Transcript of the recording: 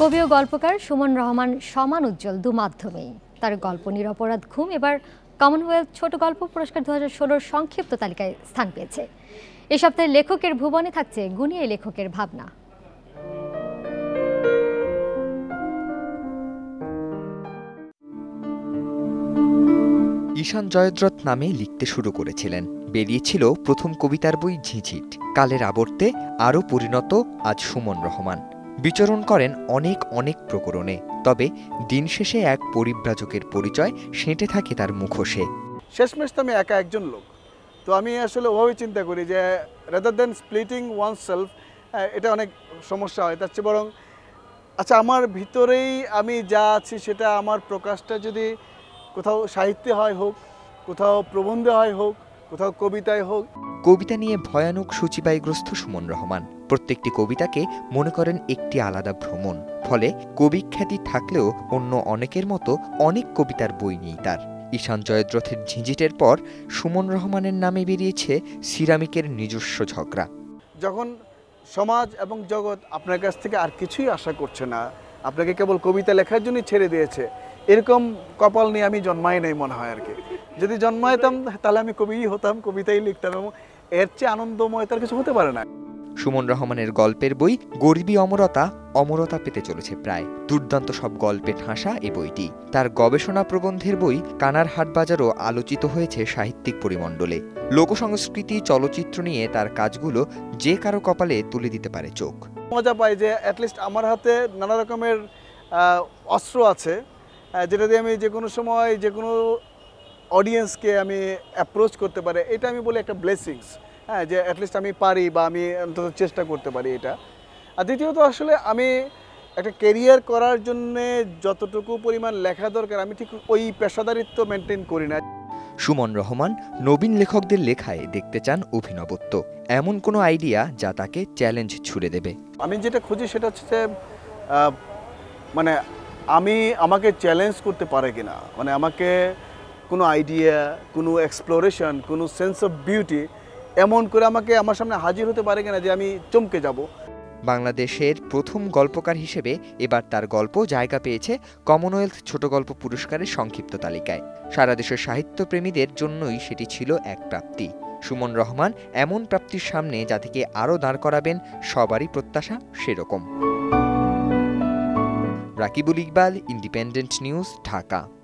কবি ও গল্পকার সুমন রহমান সমান উজ্জ্বল দু মাধ্যমেই। তার গল্প নিরপরাধ ঘুম এবার কমনওয়েলথ ছোট গল্প পুরস্কার দু হাজার সংক্ষিপ্ত তালিকায় স্থান পেয়েছে। এ সপ্তাহে লেখকের ভুবনে থাকছে গুণিয়ে লেখকের ভাবনা। ঈশান জয়দ্রথ নামে লিখতে শুরু করেছিলেন। বেরিয়েছিল প্রথম কবিতার বই ঝিঝিট। কালের আবর্তে আরও পরিণত আজ সুমন রহমান। বিচরণ করেন অনেক অনেক প্রকরণে, তবে দিন শেষে এক পরিব্রাজকের পরিচয় সেঁটে থাকে তার মুখোশে। শেষমেশ তো আমি একা একজন লোক। তো আমি আসলে ওভাবে চিন্তা করি যে rather than splitting one self এটা অনেক সমস্যা হয়। তার চেয়ে বরং আচ্ছা আমার ভিতরেই আমি যা আছি সেটা আমার প্রকাশটা যদি কোথাও সাহিত্যে হয় হোক, কোথাও প্রবন্ধে হয় হোক কোথাও কবিতায় হোক। কবিতা নিয়ে ভয়ানক সূচিবায়গ্রস্ত সুমন রহমান। প্রত্যেকটি কবিতাকে মনে করেন একটি আলাদা ভ্রমণ। ফলে কবি খ্যাতি থাকলেও অন্য অনেকের মতো অনেক কবিতার বই নেই তার। ঈশান জয়দ্রথের ঝিঁঝিটের পর সুমন রহমানের নামে বেরিয়েছে সিরামিকের নিজস্ব ঝগড়া। যখন সমাজ এবং জগৎ আপনার কাছ থেকে আর কিছুই আশা করছে না আপনাকে কেবল কবিতা লেখার জন্যই ছেড়ে দিয়েছে এরকম কপাল নিয়ে আমি জন্মাই নাই মনে হয় আর কি। যদি জন্মাইতাম তাহলে আমি কবিই হতাম কবিতাই লিখতাম এবং এর চেয়ে আনন্দময় তার কিছু হতে পারে না। সুমন রহমানের গল্পের বই গরিবী অমরতা অমরতা পেতে চলেছে প্রায়। দুর্দান্ত সব গল্পে ঠাঁসা এ বইটি। তার গবেষণা প্রবন্ধের বই কানার হাটবাজারও আলোচিত হয়েছে সাহিত্যিক পরিমণ্ডলে। লোকসংস্কৃতি চলচ্চিত্র নিয়ে তার কাজগুলো যে কারও কপালে তুলে দিতে পারে চোখ। মজা পাই যে অ্যাটলিস্ট আমার হাতে নানা রকমের অস্ত্র আছে যেটা দিয়ে আমি যে কোনো সময় যে কোনো অডিয়েন্সকে আমি অ্যাপ্রোচ করতে পারি এটা আমি বলি একটা ব্লেসিংস হ্যাঁ যে অ্যাটলিস্ট আমি পারি বা আমি অন্তত চেষ্টা করতে পারি এটা। আর দ্বিতীয়ত আসলে আমি একটা কেরিয়ার করার জন্যে যতটুকু পরিমাণ লেখা দরকার আমি ঠিক ওই পেশাদারিত্ব মেনটেন করি না। সুমন রহমান নবীন লেখকদের লেখায় দেখতে চান অভিনবত্ব। এমন কোনো আইডিয়া যা তাকে চ্যালেঞ্জ ছুড়ে দেবে? আমি যেটা খুঁজি সেটা হচ্ছে যে মানে আমি আমাকে চ্যালেঞ্জ করতে পারে কিনা? মানে আমাকে কোনো আইডিয়া কোনো এক্সপ্লোরেশন কোনো সেন্স অফ বিউটি এমন করে আমাকে আমার সামনে হাজির হতে পারে কিনা যে আমি চমকে যাব। বাংলাদেশের প্রথম গল্পকার হিসেবে এবার তার গল্প জায়গা পেয়েছে কমনওয়েলথ ছোট গল্প পুরস্কারের সংক্ষিপ্ত তালিকায়। সারা দেশের সাহিত্যপ্রেমীদের জন্যই সেটি ছিল এক প্রাপ্তি। সুমন রহমান এমন প্রাপ্তির সামনে যা থেকে আরও দাঁড় করাবেন সবারই প্রত্যাশা সেরকম। Rakibul Iqbal Independent News Dhaka.